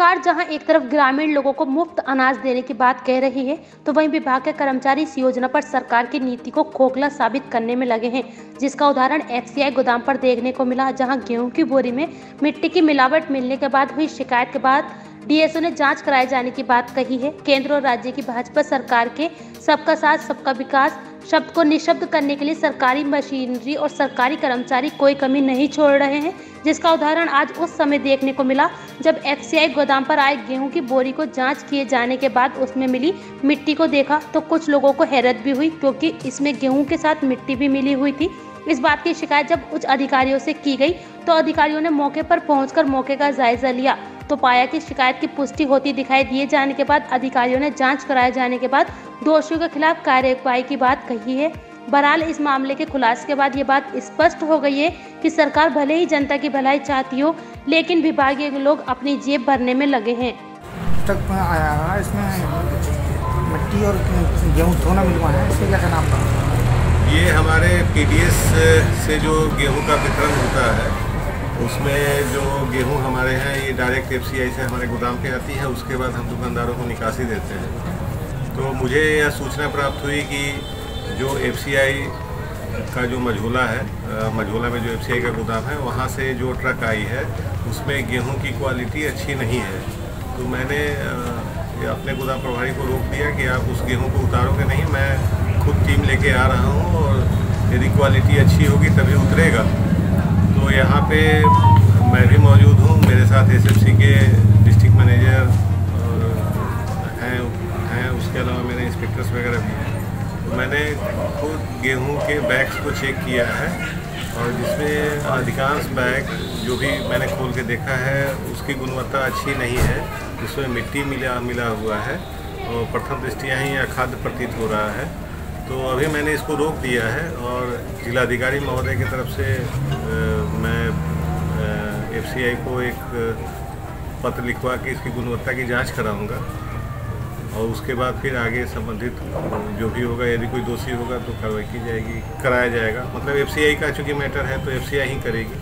सरकार जहाँ एक तरफ़ ग्रामीण लोगों को मुफ़्त अनाज देने की बात कह रही है तो वहीं विभाग के कर्मचारी इस योजना पर सरकार की नीति को खोखला साबित करने में लगे हैं। जिसका उदाहरण एफसीआई गोदाम पर देखने को मिला, जहाँ गेहूँ की बोरी में मिट्टी की मिलावट मिलने के बाद हुई शिकायत के बाद डीएसओ ने जाँच कराए जाने की बात कही है। केंद्र और राज्य की भाजपा सरकार के सबका साथ, सबका विकास शब्द को निशब्द करने के लिए सरकारी मशीनरी और सरकारी कर्मचारी कोई कमी नहीं छोड़ रहे हैं। जिसका उदाहरण आज उस समय देखने को मिला, जब एफसीआई गोदाम पर आए गेहूँ की बोरी को जाँच किए जाने के बाद उसमें मिली मिट्टी को देखा तो कुछ लोगों को हैरत भी हुई, क्योंकि इसमें गेहूँ के साथ मिट्टी भी मिली हुई थी। इस बात की शिकायत जब उच्च अधिकारियों से की गई तो अधिकारियों ने मौके पर पहुंचकर मौके का जायजा लिया। तो पाया कि शिकायत की पुष्टि होती दिखाई दिए जाने के बाद अधिकारियों ने जाँच कराए जाने के बाद दोषियों के खिलाफ कार्यवाही की बात कही है। बहरहाल इस मामले के खुलासे के बाद ये बात स्पष्ट हो गई है कि सरकार भले ही जनता की भलाई चाहती हो लेकिन विभागीय लोग अपनी जेब भरने में लगे हैं। तक में आया है इसमें मिट्टी और गेहूँ धोना मिलवा है इसके क्या नाम था? ये हमारे पीडीएस से जो गेहूँ का वितरण होता है उसमें जो गेहूँ हमारे हैं, ये डायरेक्ट एफसीआई से हमारे गोदाम पे आती है, उसके बाद हम दुकानदारों को निकासी देते हैं। तो मुझे यह सूचना प्राप्त हुई कि जो एफसीआई का जो मझोला है मझोला में जो एफसीआई का गोदाम है, वहाँ से जो ट्रक आई है, उसमें गेहूँ की क्वालिटी अच्छी नहीं है। तो मैंने अपने गोदाम प्रभारी को रोक दिया कि आप उस गेहूँ को उतारोगे नहीं, मैं खुद टीम लेके आ रहा हूँ और यदि क्वालिटी अच्छी होगी, तभी उतरेगा। तो यहाँ पे मैं भी मौजूद हूँ। मेरे साथ एसएफसी के डिस्ट्रिक्ट मैनेजर हैं हैं, उसके अलावा मेरे इंस्पेक्टर्स वगैरह भी हैं। तो मैंने खुद गेहूँ के बैग्स को चेक किया है और जिसमें अधिकांश बैग जो भी मैंने खोल के देखा है, उसकी गुणवत्ता अच्छी नहीं है। उसमें मिट्टी मिला मिला हुआ है और प्रथम दृष्टिया ही अखाद्य प्रतीत हो रहा है। तो अभी मैंने इसको रोक दिया है और जिलाधिकारी महोदय की तरफ़ से आ, मैं एफ़ को एक पत्र लिखवा के इसकी गुणवत्ता की जाँच कराऊँगा और उसके बाद फिर आगे संबंधित जो भी होगा यदि कोई दोषी होगा तो कार्रवाई की जाएगी कराया जाएगा। मतलब एफसीआई का चूँकि मैटर है तो एफसीआई ही करेगी।